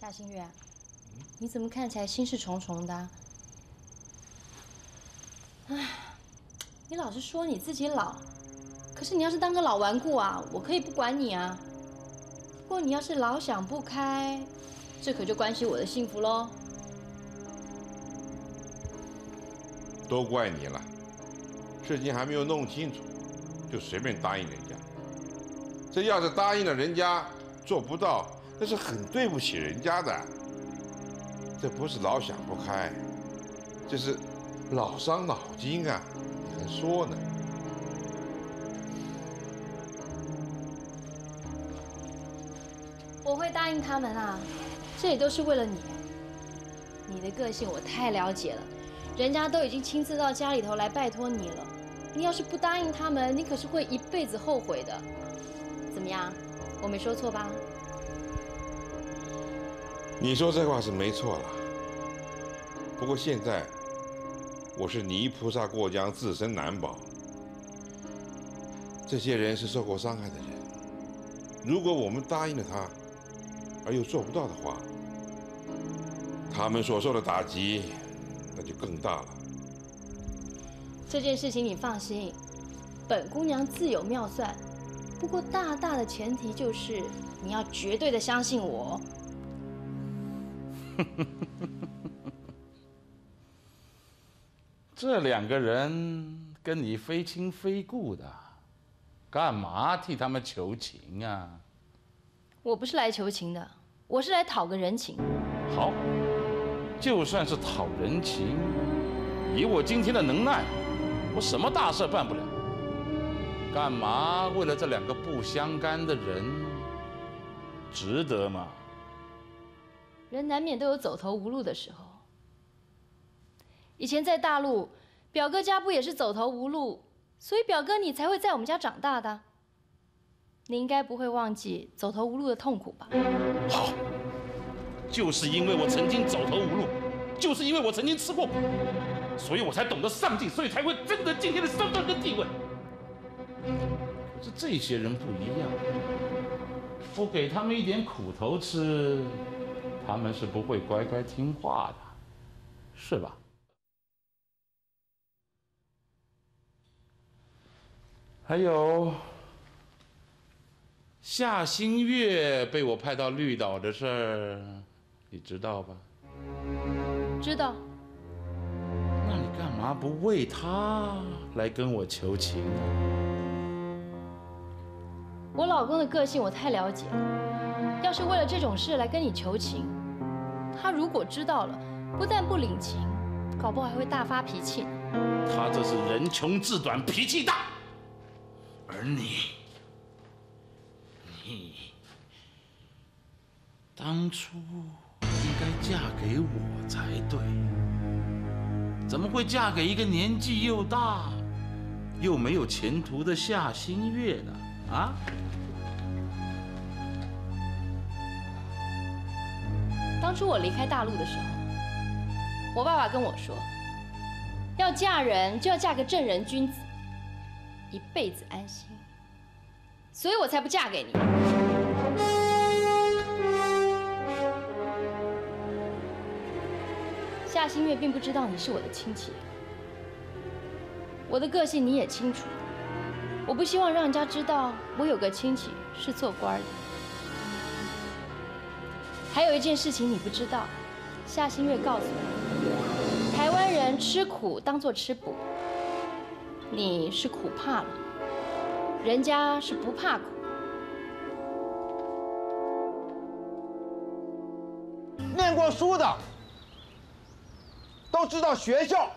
夏新月，你怎么看起来心事重重的？唉，你老是说你自己老，可是你要是当个老顽固啊，我可以不管你啊。不过你要是老想不开，这可就关系我的幸福喽。都怪你了，事情还没有弄清楚，就随便答应人家。这要是答应了人家做不到，那是很对不起人家的。这不是老想不开，这是老伤脑筋啊！你还说呢？我会答应他们啊，这也都是为了你。你的个性我太了解了。人家都已经亲自到家里头来拜托你了，你要是不答应他们，你可是会一辈子后悔的。怎么样，我没说错吧？你说这话是没错了。不过现在我是泥菩萨过江，自身难保。这些人是受过伤害的人，如果我们答应了他，而又做不到的话，他们所受的打击。那就更大了。这件事情你放心，本姑娘自有妙算。不过大大的前提就是你要绝对的相信我。这两个人跟你非亲非故的，干嘛替他们求情啊？我不是来求情的，我是来讨个人情。好。就算是讨人情，以我今天的能耐，我什么大事办不了？干嘛为了这两个不相干的人，值得吗？人难免都有走投无路的时候。以前在大陆，表哥家不也是走投无路，所以表哥你才会在我们家长大的。你应该不会忘记走投无路的痛苦吧？好。就是因为我曾经走投无路，就是因为我曾经吃过苦，所以我才懂得上进，所以才会争得今天的身份跟地位。可是这些人不一样，不给他们一点苦头吃，他们是不会乖乖听话的，是吧？还有夏新月被我派到绿岛的事儿。你知道吧？知道。那你干嘛不为他来跟我求情呢？我老公的个性我太了解了。要是为了这种事来跟你求情，他如果知道了，不但不领情，搞不好还会大发脾气。他这是人穷志短，脾气大。而你，你当初应。该嫁给我才对，怎么会嫁给一个年纪又大又没有前途的夏新月呢？啊？当初我离开大陆的时候，我爸爸跟我说，要嫁人就要嫁个正人君子，一辈子安心，所以我才不嫁给你。夏新月并不知道你是我的亲戚，我的个性你也清楚，我不希望让人家知道我有个亲戚是做官的。还有一件事情你不知道，夏新月告诉我，台湾人吃苦当做吃补，你是苦怕了，人家是不怕苦。念过书的。都知道学校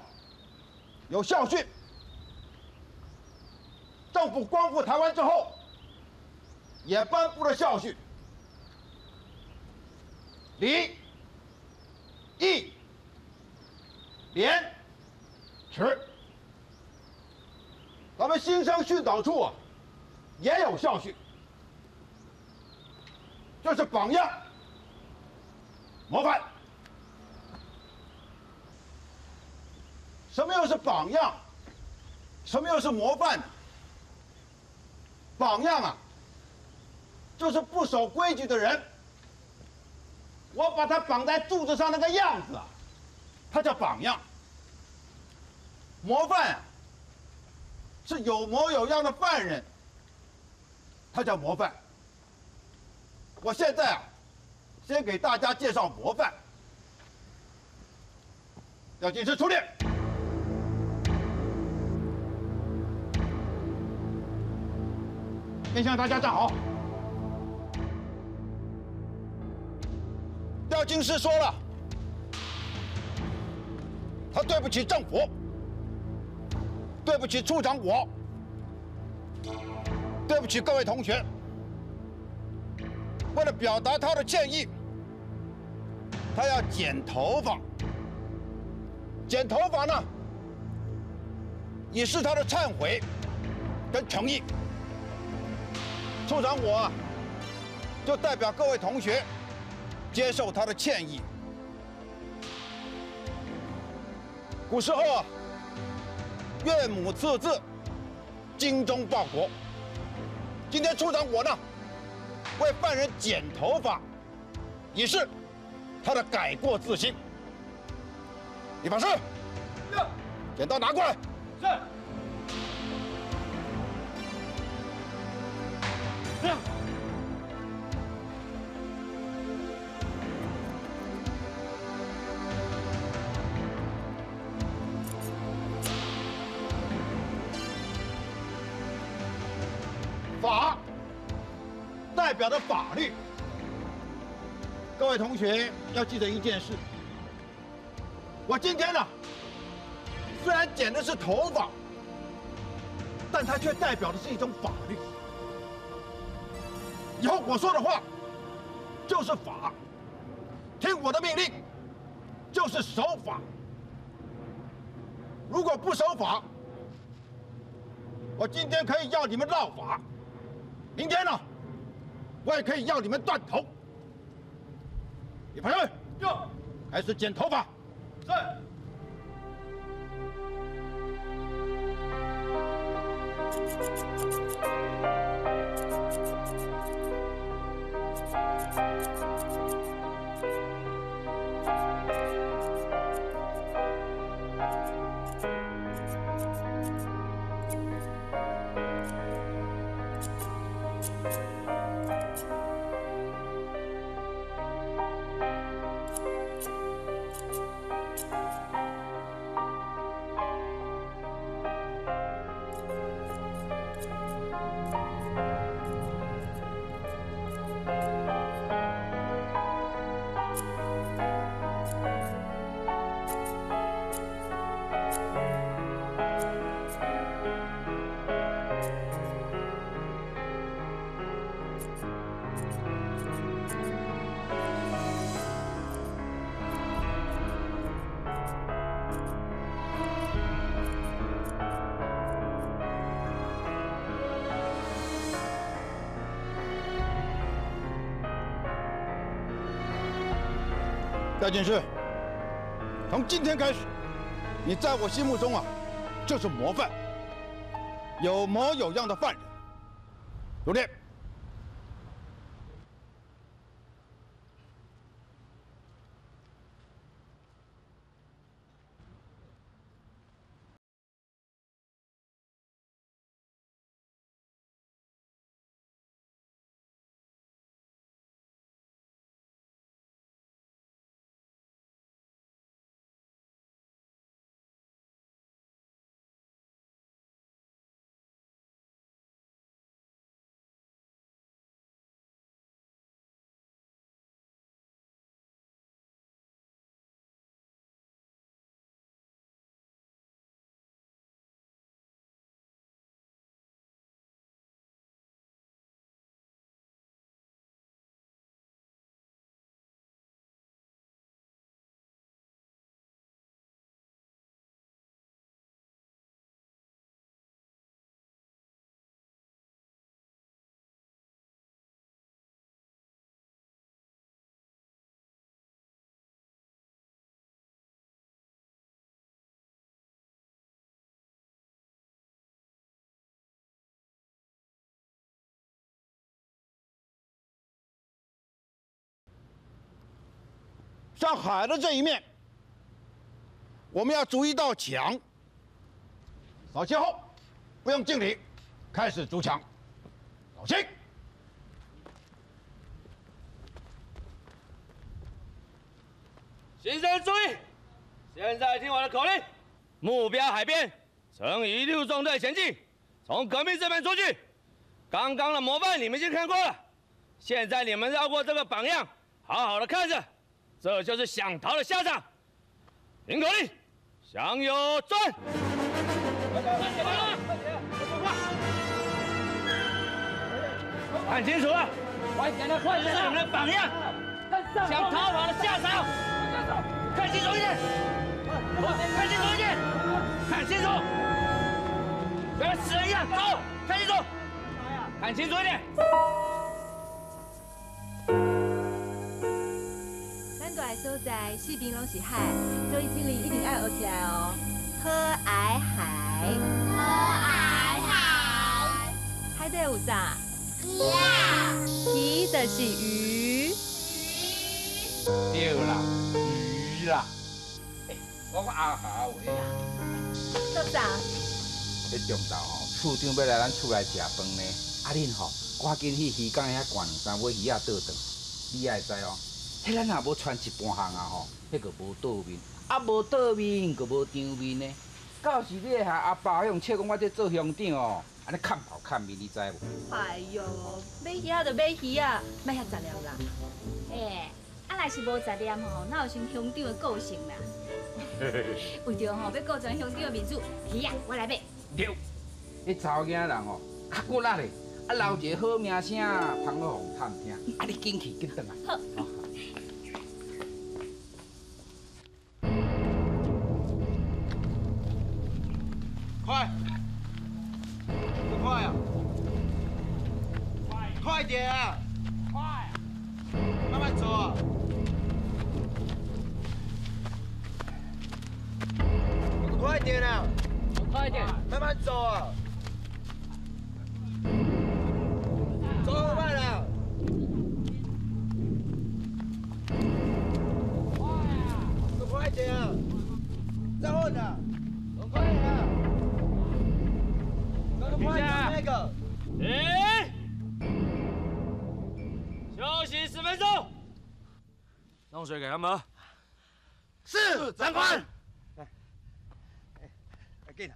有校训，政府光复台湾之后，也颁布了校训：礼、义、廉、耻。咱们新生训导处啊，也有校训，就是榜样、模范。什么又是榜样？什么又是模范？榜样啊，就是不守规矩的人；我把他绑在柱子上那个样子啊，他叫榜样。模范啊，是有模有样的犯人，他叫模范。我现在啊，先给大家介绍模范。要进师出列。先向大家站好。京师说了，他对不起政府，对不起处长我，对不起各位同学。为了表达他的歉意，他要剪头发。剪头发呢，也是他的忏悔跟诚意。处长我，就代表各位同学接受他的歉意。古时候啊，岳母刺字，精忠报国。今天处长我呢，为犯人剪头发，以示他的改过自新。李法师，剪刀拿过来。是。各位同学要记得一件事。我今天呢，虽然剪的是头发，但它却代表的是一种法律。以后我说的话就是法，听我的命令就是守法。如果不守法，我今天可以要你们绕法，明天呢，我也可以要你们断头。李培瑞，就开始剪头发。是。戴军师，从今天开始，你在我心目中啊，就是模范，有模有样的犯人。入列。在海的这一面，我们要筑一道墙。老七后，不用敬礼，开始筑墙。老七，先生注意，现在听我的口令，目标海边，呈一六纵队前进，从革命这边出去。刚刚的模范你们已经看过了，现在你们绕过这个榜样，好好的看着，这就是想逃的下场。听口令，向右转。快点，快点看清楚了，快点，快点，是我们的榜样，想逃跑的下场。看清楚一点，看清楚一点，看清楚，跟死人一样，走，看清楚，看清楚一点。所在四边拢是海，所以经理一定要学起来哦。和蔼海，和蔼海，海底有啥？鱼啊，鱼就是鱼。鱼对啦，鱼啦。我讲阿豪有咧。做啥？迄中昼吼，厝长要来咱厝内食饭呢。啊恁吼，赶紧去鱼港遐掼两三尾鱼仔倒顿。你爱知哦，迄咱若无穿一半项啊吼，迄个无倒面。啊无倒面，个无张面呢。到时你会害阿爸用笑讲我这做乡长哦，安尼看头看面，你知无？哎哟，买鱼啊就买鱼啊，买遐杂料啦。诶，啊若是无杂念吼，哪有像乡长的个性啦？为着吼要顾全乡长的面子，鱼啊，我来买。对，迄查某囝人吼较骨力嘞，啊留一个好名声，通好互探听。啊你紧去紧转来。好。快，不快呀！快，点！快，慢慢走啊！快点啊！快点，慢慢走啊！弄水给他们。是长官。来，给他。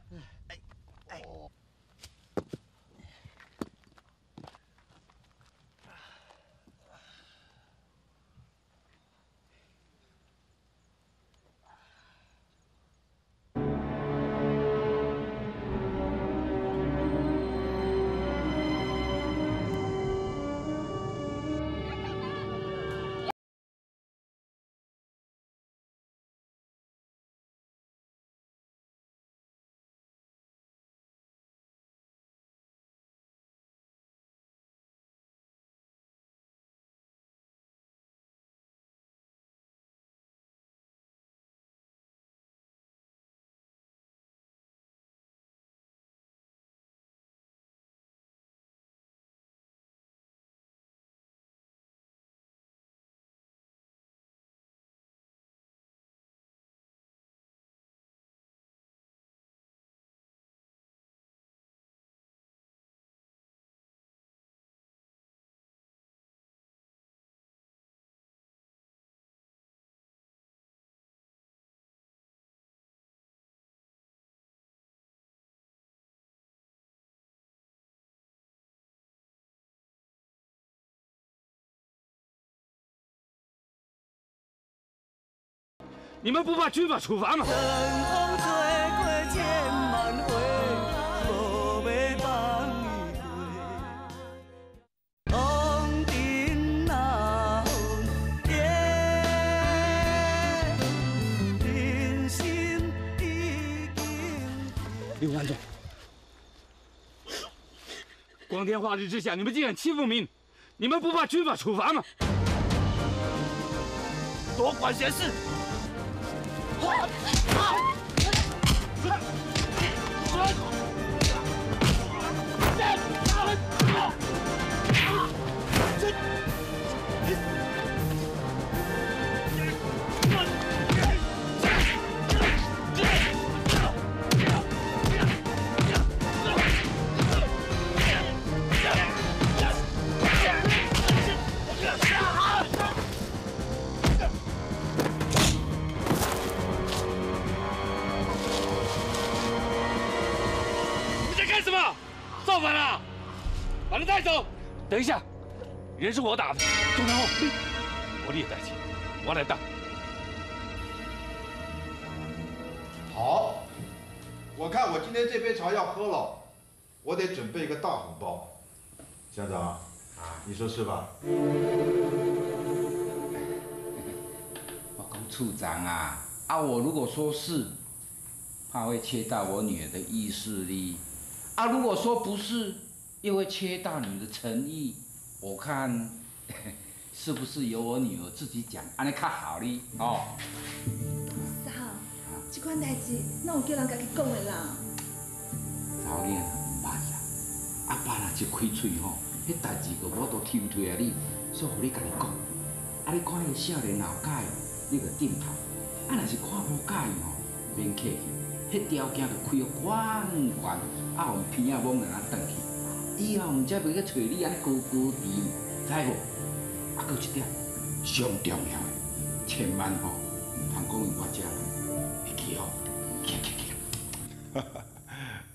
你们不怕军法处罚吗？刘安总，光天化日之下，你们竟敢欺负民，你们不怕军法处罚吗？多管闲事！Help! 等一下，人是我打的，中然后，我也带气，我来打。好，我看我今天这杯茶要喝了，我得准备一个大红包。乡长，啊，你说是吧？我讲处长啊，啊，我如果说是，怕会切到我女儿的意思哩。啊，如果说不是，又会切到你的诚意。我看 是不是由我女儿自己讲，安尼较好哩？哦。三号，这款代志哪有叫人家去讲的啦？查某囝唔捌啦，阿爸若一开嘴吼，迄代志个我都抽退啊你，所以互你家己讲。啊，你看迄个少年后改，你个点头。啊，若是看无介意吼，免客气。迄条件就开得宽宽，啊，互偏啊往人啊转去。以后毋则袂去找你安尼高高低，知无？啊，搁一点上重要的，千万吼毋通讲伊我遮来，会记。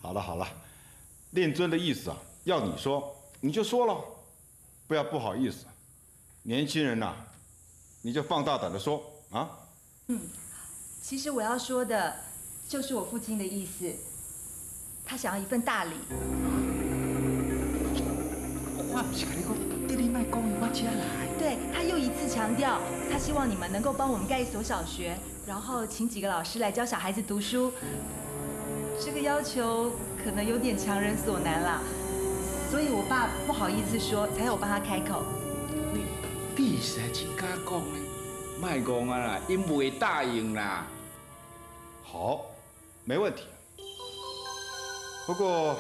好了好了，令尊的意思啊，要你说你就说了，不要不好意思。年轻人呐，你就放大胆的说啊。嗯，其实我要说的，就是我父亲的意思，他想要一份大礼。我不是跟你讲，叫你莫讲伊我遮来。对，他又一次强调，他希望你们能够帮我们盖一所小学，然后请几个老师来教小孩子读书。这个要求可能有点强人所难啦，所以我爸不好意思说，才有我帮他开口。你是在真敢讲呢？莫讲啊啦，因袂答应啦。好，没问题。不过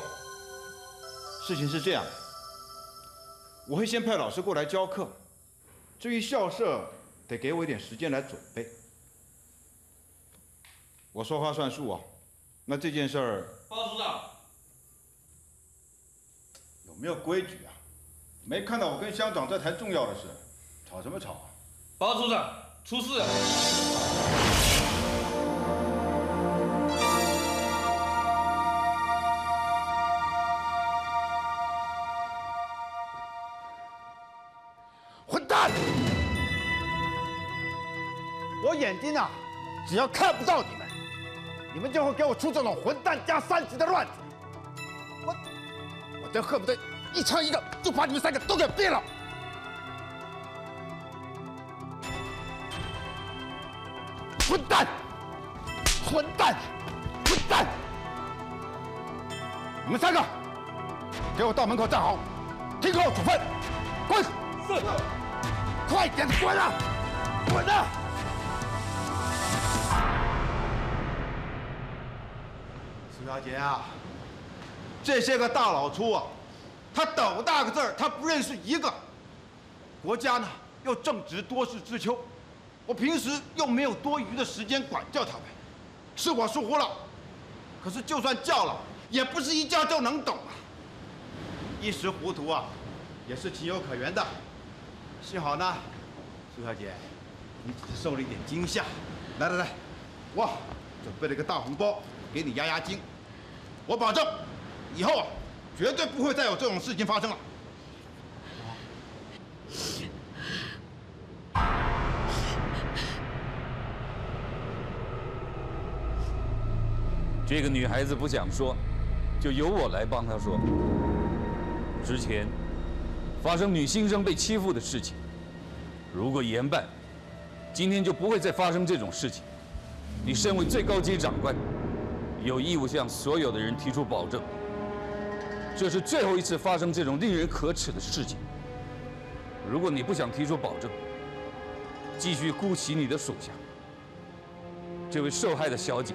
事情是这样，我会先派老师过来教课，至于校舍，得给我一点时间来准备。我说话算数啊。那这件事儿，报告组长，有没有规矩啊？没看到我跟乡长在谈重要的事，吵什么吵啊？报告组长，出事了。只要看不到你们，你们就会给我出这种混蛋加三级的乱子。我，我真恨不得一枪一个就把你们三个都给毙了。混蛋！混蛋！混蛋！你们三个，给我到门口站好，听候处分。滚！是。快点滚啊！滚啊！小姐啊，这些个大老粗啊，他斗大个字儿，他不认识一个。国家呢又正值多事之秋，我平时又没有多余的时间管教他们，是我疏忽了。可是就算教了，也不是一教就能懂啊。一时糊涂啊，也是情有可原的。幸好呢，苏小姐，你只是受了一点惊吓。来来来，我准备了一个大红包给你压压惊。我保证，以后啊，绝对不会再有这种事情发生了。这个女孩子不想说，就由我来帮她说。之前发生女新生被欺负的事情，如果严办，今天就不会再发生这种事情。你身为最高级长官，有义务向所有的人提出保证。这是最后一次发生这种令人可耻的事情。如果你不想提出保证，继续姑息你的属下，这位受害的小姐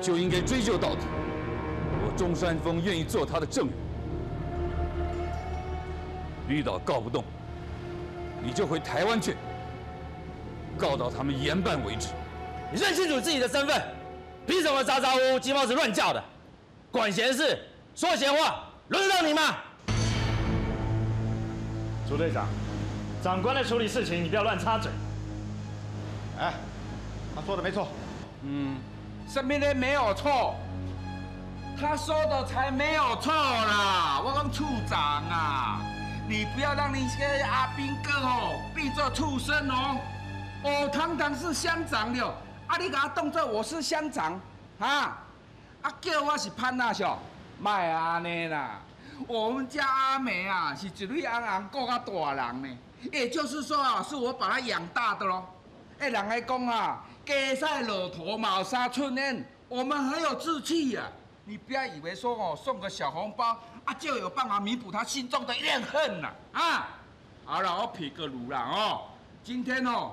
就应该追究到底。我中山峰愿意做她的证人。遇到告不动，你就回台湾去，告到他们严办为止。你认清楚自己的身份，凭什么咋咋呼呼、鸡毛子乱叫的？管闲事、说闲话，轮得到你吗？朱队长，长官在处理事情，你不要乱插嘴。哎，他说的没错。嗯，身边人没有错？他说的才没有错啦！我讲处长啊，你不要让你这个阿兵哥哦变作畜生哦！我堂堂是乡长了，啊你给他当作我是乡长，啊啊叫我是潘大小，卖安尼啦！我们家阿梅啊是一位安安过个大人呢，也就是说啊，是我把她养大的咯。哎，人来讲啊，家在骆驼毛沙寸烟，我们很有志气呀。你不要以为说哦，送个小红包啊，就有办法弥补他心中的怨恨呐！啊，好了，我撇个炉了哦。今天哦，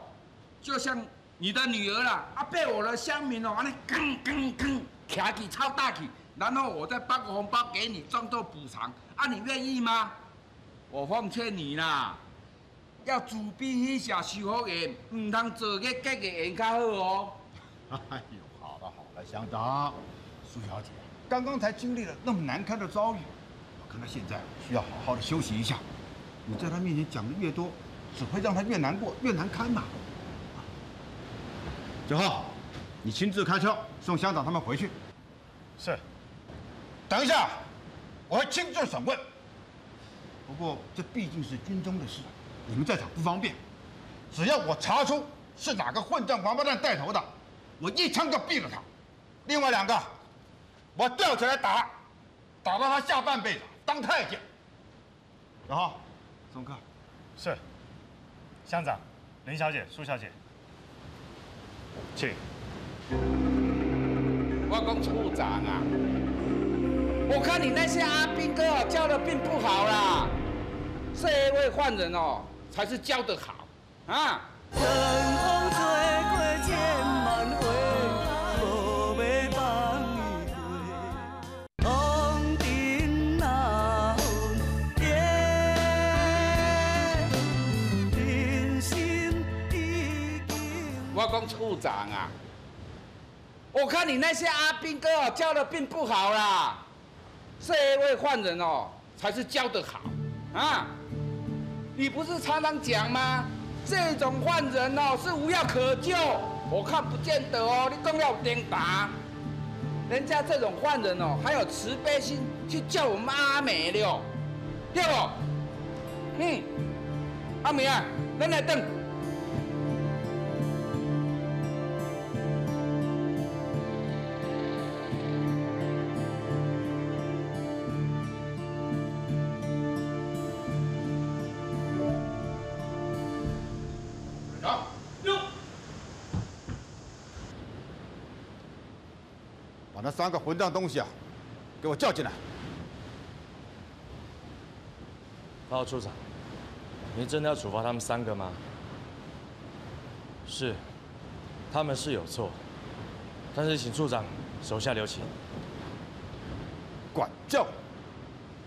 就像你的女儿啦，啊，被我的乡民哦，安尼吭吭吭，卡起超大起，然后我再包个红包给你，当做补偿，啊，你愿意吗？我奉劝你啦，要主笔一下修复员，唔通做个结个员较好哦。哎呦，好了好了，乡长，苏小姐。刚刚才经历了那么难堪的遭遇，我看他现在需要好好的休息一下。你在她面前讲的越多，只会让她越难过、越难堪嘛。九号，你亲自开车送乡长他们回去。是。等一下，我会亲自审问。不过这毕竟是军中的事，你们在场不方便。只要我查出是哪个混账王八蛋带头的，我一枪就毙了他。另外两个。我吊起来打，打到他下半辈子当太监。然后，送客。是。乡长，林小姐，苏小姐，请。我讲处长啊，我看你那些阿兵哥，教的并不好啦。社会犯人哦，才是教的好啊。我讲处长啊，我看你那些阿兵哥哦教的并不好啦，这一位犯人哦才是教的好啊！你不是常常讲吗？这种犯人哦是无药可救，我看不见得哦，你更要颠打。人家这种犯人哦还有慈悲心去叫我们阿美了，对不？嗯，阿美啊，咱来等。三个混账东西啊！给我叫进来！报告处长，您真的要处罚他们三个吗？是，他们是有错，但是请处长手下留情。管教？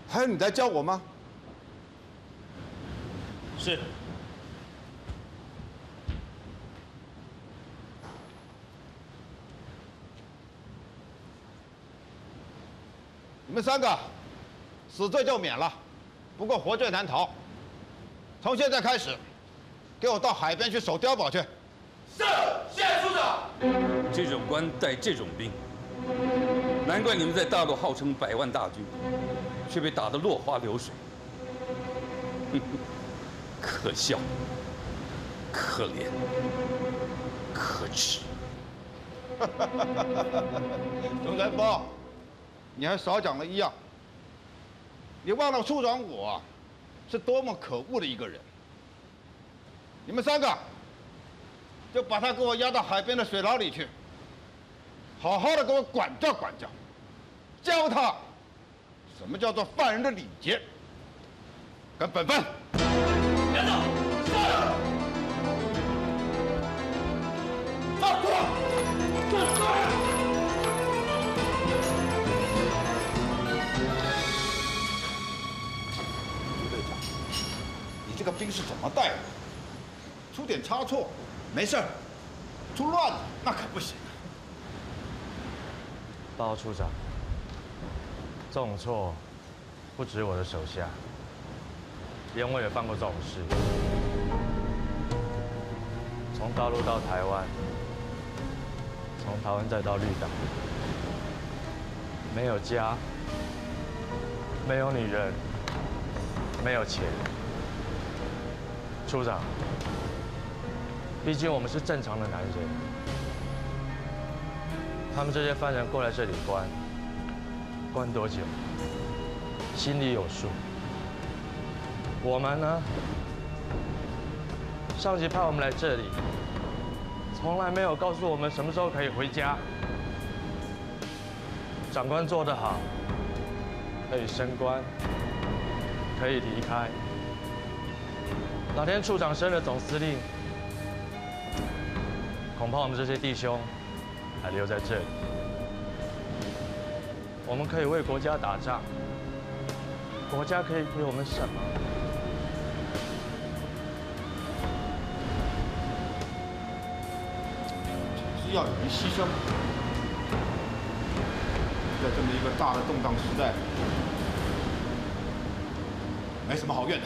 还有你在教我吗？是。你们三个死罪就免了，不过活罪难逃。从现在开始，给我到海边去守碉堡去。是，谢处长。这种官带这种兵，难怪你们在大陆号称百万大军，却被打得落花流水。可笑，可怜，可耻。钟仁波。你还少讲了一样，你忘了处长我是多么可恶的一个人。你们三个就把他给我押到海边的水牢里去，好好的给我管教管教，教他什么叫做犯人的礼节跟本分。别走，是。放过，放这个兵是怎么带的？出点差错没事出乱子那可不行。报告处长，这种错不止我的手下，连我也犯过这种事。从大陆到台湾，从台湾再到绿岛，没有家，没有女人，没有钱。处长，毕竟我们是正常的男人，他们这些犯人过来这里关，关多久，心里有数。我们呢，上级派我们来这里，从来没有告诉我们什么时候可以回家。长官做得好，可以升官，可以离开。哪天处长升了总司令，恐怕我们这些弟兄还留在这里。我们可以为国家打仗，国家可以给我们什么？是要你们牺牲。在这么一个大的动荡时代，没什么好怨的。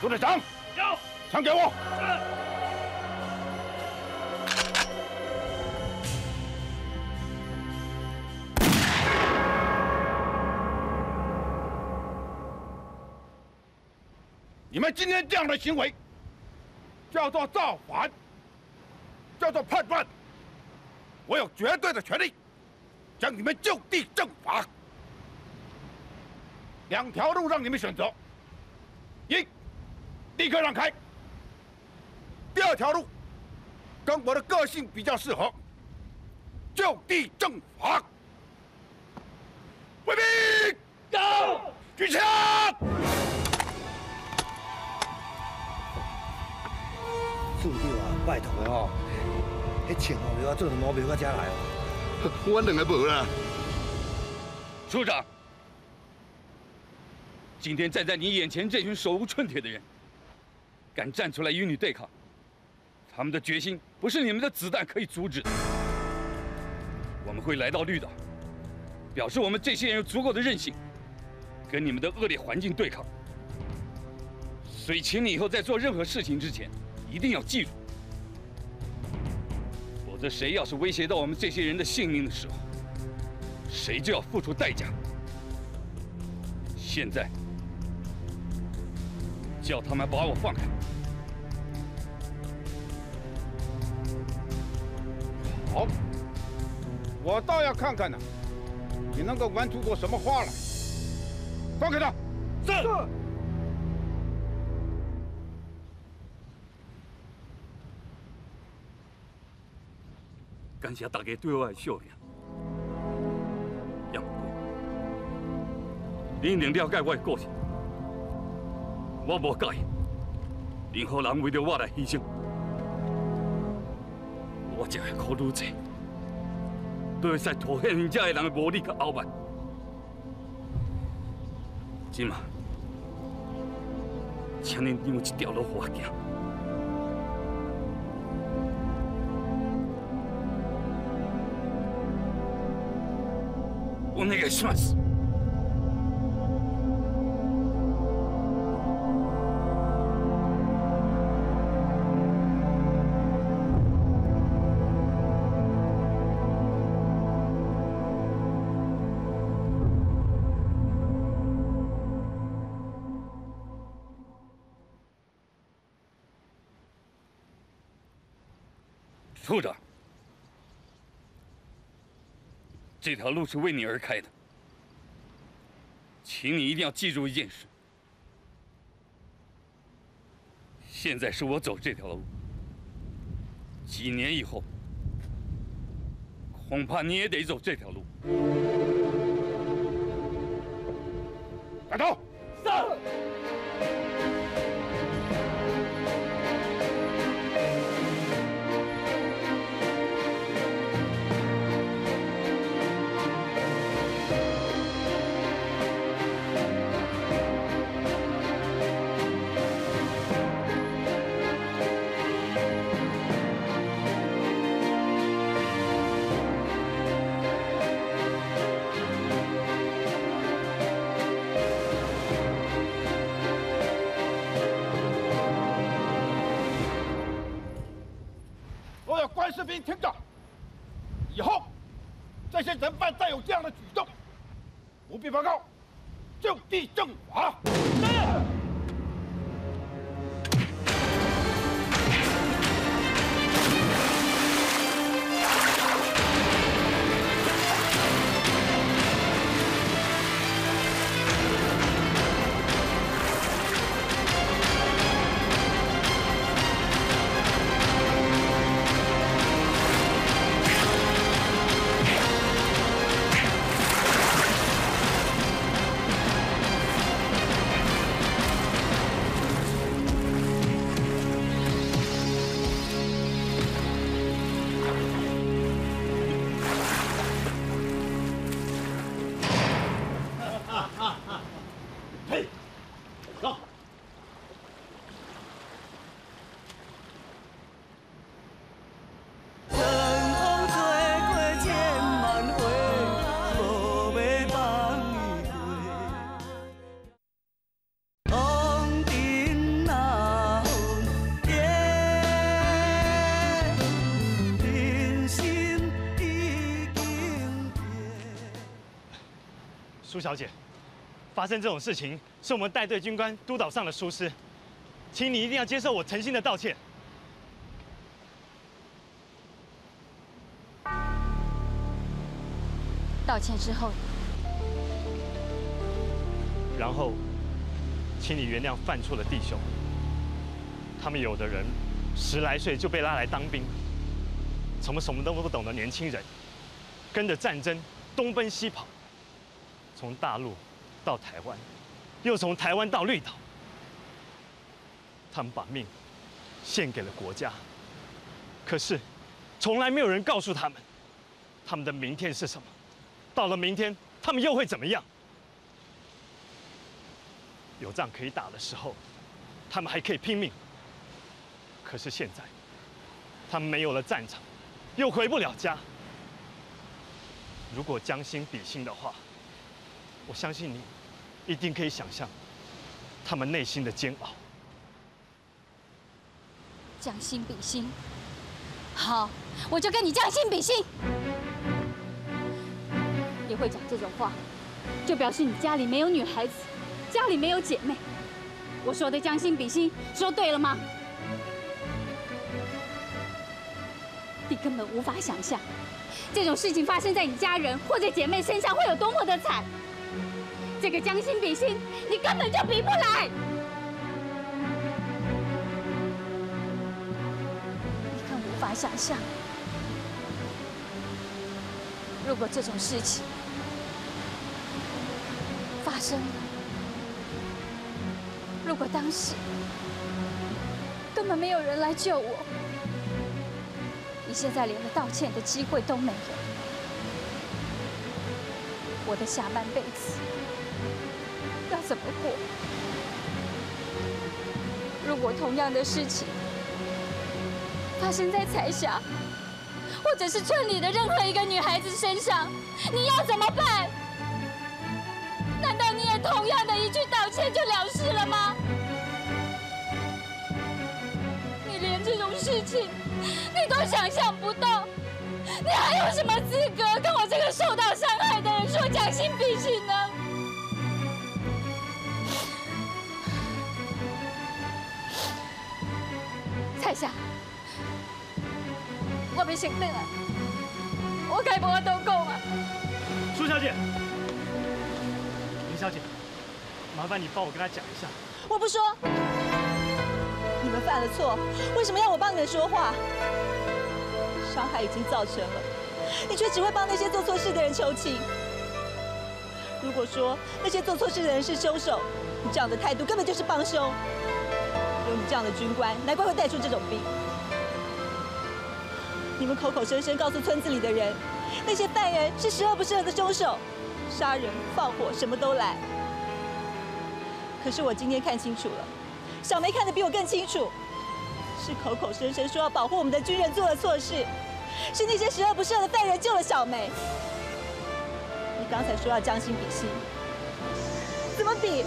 陆队长，有枪给我。你们今天这样的行为，叫做造反，叫做判断。我有绝对的权利，将你们就地正法。两条路让你们选择：一。立刻让开！第二条路跟我的个性比较适合，就地正法。卫兵，走！举枪！速度啊，拜托的吼，迄钱哦，要做什么，别到家来哦。我两个无啦。处长，今天站在你眼前这群手无寸铁的人。敢站出来与你对抗，他们的决心不是你们的子弹可以阻止的。我们会来到绿岛，表示我们这些人有足够的韧性，跟你们的恶劣环境对抗。所以，请你以后在做任何事情之前，一定要记住，这谁要是威胁到我们这些人的性命的时候，谁就要付出代价。现在，叫他们把我放开。好，我倒要看看呢，你能够玩出过什么花来？放开他！是。感谢大家对我的笑脸，杨过，你能了解我的个性，我无介意任何人为了我来牺牲。我只会考虑者，都会使拖欠人家的人的无理和傲慢。今嘛，请恁让一条路我行。お願いします。这条路是为你而开的，请你一定要记住一件事：现在是我走这条路，几年以后，恐怕你也得走这条路。带头。是。听着，以后这些人犯再有这样的举动，不必报告，就地正法。苏小姐，发生这种事情是我们带队军官督导上的疏失，请你一定要接受我诚心的道歉。道歉之后，然后，请你原谅犯错的弟兄。他们有的人十来岁就被拉来当兵，什么什么都不懂的年轻人，跟着战争东奔西跑，从大陆到台湾，又从台湾到绿岛，他们把命献给了国家。可是，从来没有人告诉他们，他们的明天是什么。到了明天，他们又会怎么样？有仗可以打的时候，他们还可以拼命。可是现在，他们没有了战场，又回不了家。如果将心比心的话，我相信你一定可以想象他们内心的煎熬。将心比心。好，我就跟你将心比心。你会讲这种话，就表示你家里没有女孩子，家里没有姐妹。我说的将心比心，说对了吗？你根本无法想象，这种事情发生在你家人或者姐妹身上会有多么的惨。这个将心比心，你根本就比不来。你更无法想象，如果这种事情发生了，如果当时根本没有人来救我，你现在连个道歉的机会都没有，我的下半辈子要怎么过？如果同样的事情发生在彩霞，或者是村里的任何一个女孩子身上，你要怎么办？难道你也同样的一句道歉就了事了吗？你连这种事情你都想象不到，你还有什么资格跟我这个受到伤害的人说将心比心呢？彩霞，我没先回来，我该无法都讲啊。苏小姐，林小姐，麻烦你帮我跟他讲一下。我不说，你们犯了错，为什么要我帮你们说话？伤害已经造成了，你却只会帮那些做错事的人求情。如果说那些做错事的人是凶手，你这样的态度根本就是帮凶。有你这样的军官，难怪会带出这种病。你们口口声声告诉村子里的人，那些犯人是十恶不赦的凶手，杀人放火什么都来。可是我今天看清楚了，小梅看得比我更清楚，是口口声声说要保护我们的军人做了错事，是那些十恶不赦的犯人救了小梅。你刚才说要将心比心，怎么比？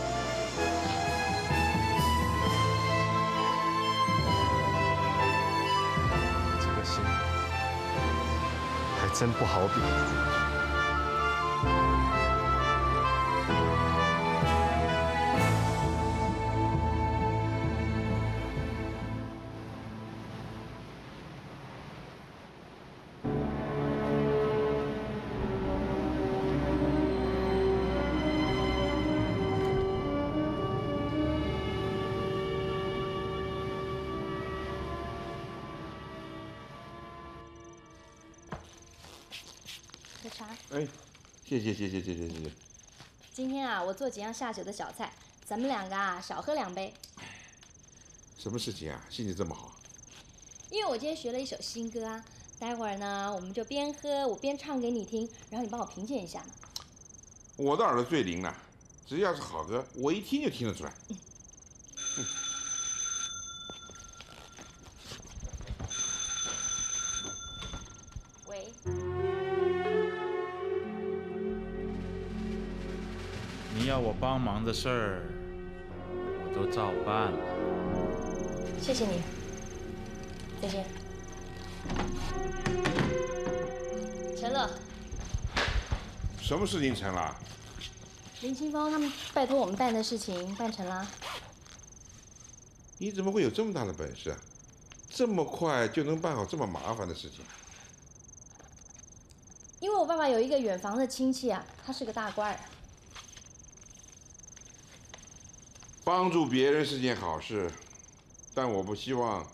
真不好比。谢谢谢谢谢谢谢谢。今天啊，我做几样下酒的小菜，咱们两个啊少喝两杯。什么事情啊？心情这么好？因为我今天学了一首新歌啊，待会儿呢我们就边喝我边唱给你听，然后你帮我评鉴一下嘛。我的耳朵最灵了，只要是好歌，我一听就听得出来。喂，我帮忙的事儿，我都照办了。谢谢你，再见。陈乐，什么事情成了？林清风他们拜托我们办的事情办成了。你怎么会有这么大的本事啊？这么快就能办好这么麻烦的事情？因为我爸爸有一个远房的亲戚啊，他是个大官儿。帮助别人是件好事，但我不希望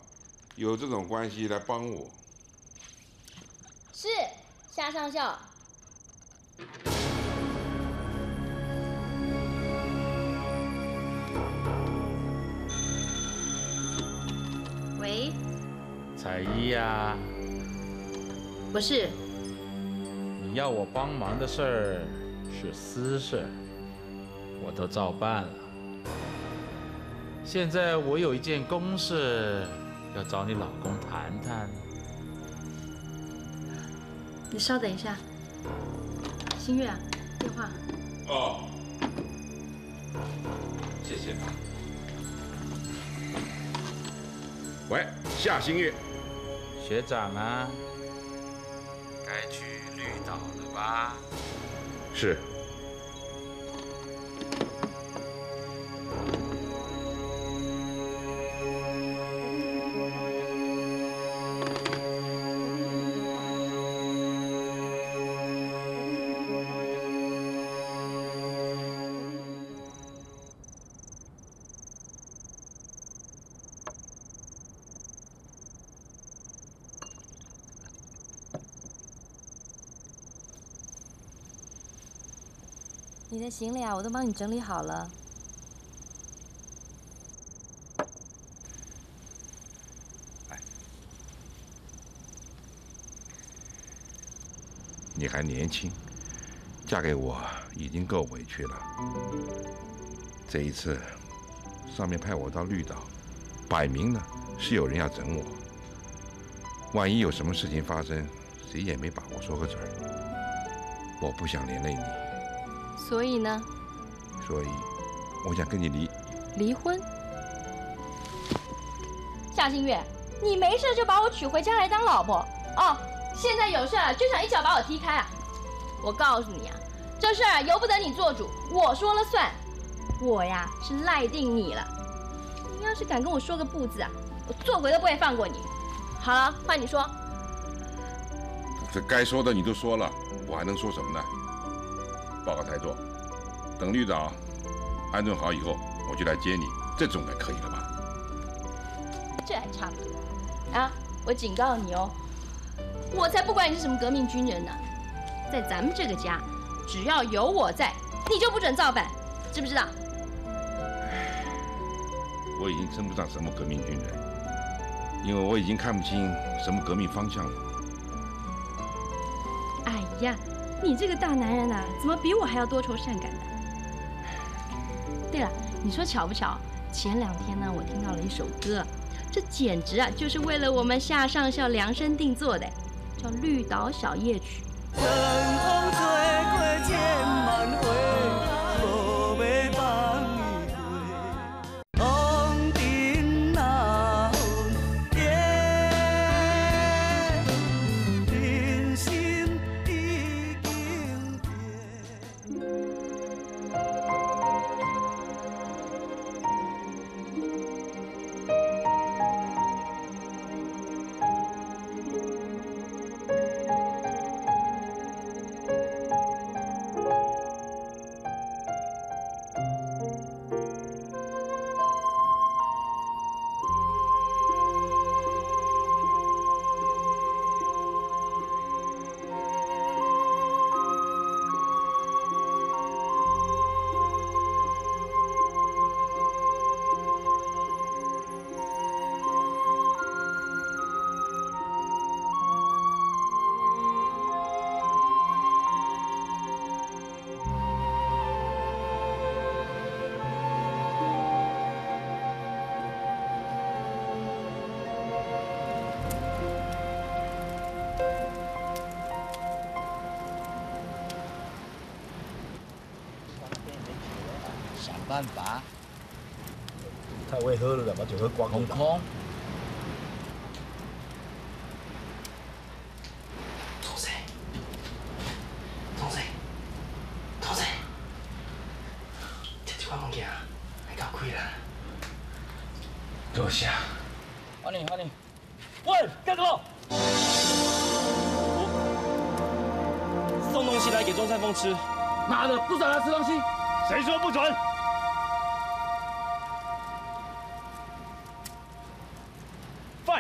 有这种关系来帮我。是夏上校。喂，彩衣呀、不是，你要我帮忙的事儿是私事，我都照办了。现在我有一件公事要找你老公谈谈。你稍等一下。新月啊，电话。哦，谢谢。喂，夏新月，学长啊，该去绿岛了吧？是。你的行李啊，我都帮你整理好了。你还年轻，嫁给我已经够委屈了。这一次，上面派我到绿岛，摆明了是有人要整我。万一有什么事情发生，谁也没把握说个准儿。我不想连累你，所以呢，所以我想跟你离。离婚。夏新月，你没事就把我娶回家来当老婆哦，现在有事儿就想一脚把我踢开啊！我告诉你啊，这事儿由不得你做主，我说了算。我呀是赖定你了，你要是敢跟我说个不字啊，我做鬼都不会放过你。好了，换你说。这该说的你都说了，我还能说什么呢？报告台座，等绿岛安顿好以后，我就来接你，这总该可以了吧？这还差不多啊！我警告你哦，我才不管你是什么革命军人呢，在咱们这个家，只要有我在，你就不准造反，知不知道？我已经称不上什么革命军人，因为我已经看不清什么革命方向了。哎呀，你这个大男人呐、怎么比我还要多愁善感呢？对了，你说巧不巧？前两天呢，我听到了一首歌，这简直啊，就是为了我们夏上校量身定做的，叫《绿岛小夜曲》。想办法。太会喝了啦，把酒喝光空空。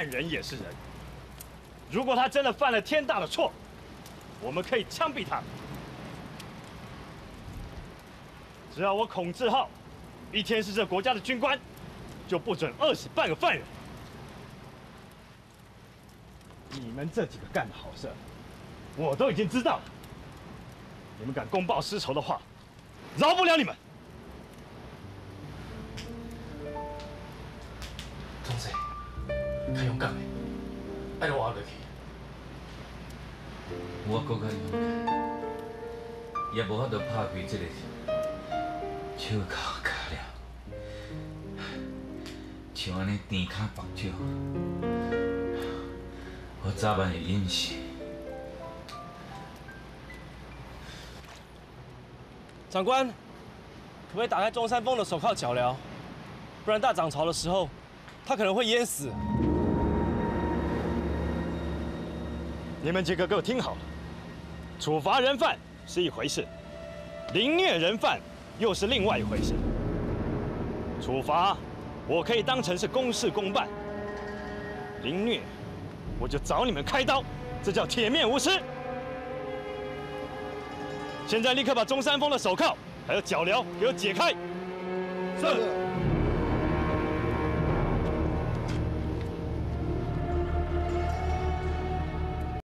人也是人，如果他真的犯了天大的错，我们可以枪毙他。只要我孔志浩一天是这国家的军官，就不准饿死半个犯人。你们这几个干的好事，我都已经知道了。你们敢公报私仇的话，饶不了你们。较勇敢的，爱我落去。我更较勇敢，也无法度拍开这个手铐卡了，像安尼颠骹绑手，我早晚会隐死。长官，可不可以打开中山峰的手铐脚镣？不然大涨潮的时候，他可能会淹死。你们几个给我听好了，处罚人犯是一回事，凌虐人犯又是另外一回事。处罚我可以当成是公事公办，凌虐我就找你们开刀，这叫铁面无私。现在立刻把中山峰的手铐还有脚镣给我解开。是。